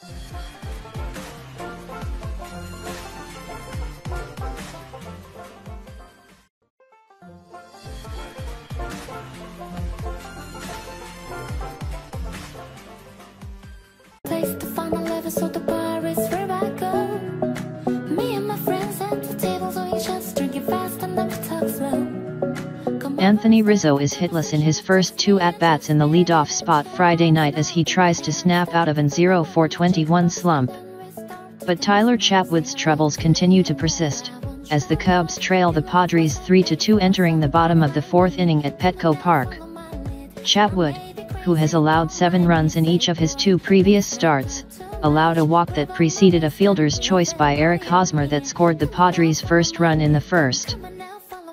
place Anthony Rizzo is hitless in his first two at-bats in the leadoff spot Friday night as he tries to snap out of an 0-4-21 slump. But Tyler Chatwood's troubles continue to persist, as the Cubs trail the Padres 3-2 entering the bottom of the fourth inning at Petco Park. Chatwood, who has allowed seven runs in each of his two previous starts, allowed a walk that preceded a fielder's choice by Eric Hosmer that scored the Padres' first run in the first.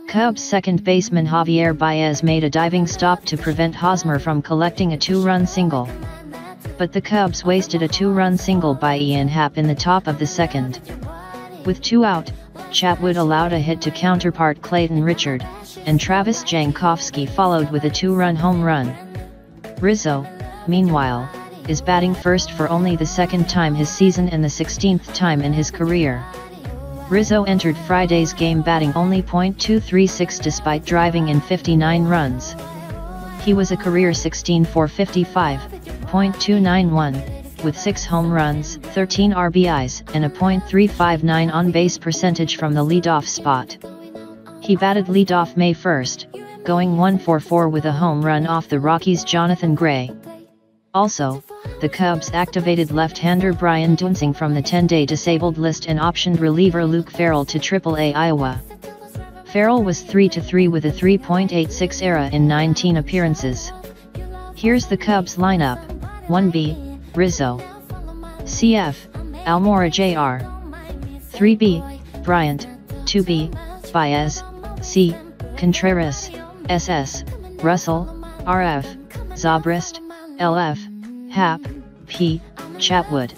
Cubs second baseman Javier Baez made a diving stop to prevent Hosmer from collecting a two-run single. But the Cubs wasted a two-run single by Ian Happ in the top of the second. With two out, Chatwood allowed a hit to counterpart Clayton Richard, and Travis Jankowski followed with a two-run home run. Rizzo, meanwhile, is batting first for only the second time his season and the 16th time in his career. Rizzo entered Friday's game batting only .236 despite driving in 59 runs. He was a career 16 for 55, .291, with 6 home runs, 13 RBIs, and a .359 on-base percentage from the leadoff spot. He batted leadoff May 1st, going 1 for 4 with a home run off the Rockies' Jonathan Gray. Also, the Cubs activated left-hander Brian Duensing from the 10-day disabled list and optioned reliever Luke Farrell to AAA Iowa. Farrell was 3-3 with a 3.86 ERA in 19 appearances. Here's the Cubs lineup, 1B, Rizzo. CF, Almora Jr. 3B, Bryant, 2B, Baez, C, Contreras, SS, Russell, RF, Zobrist, LF, Happ, P, Chatwood.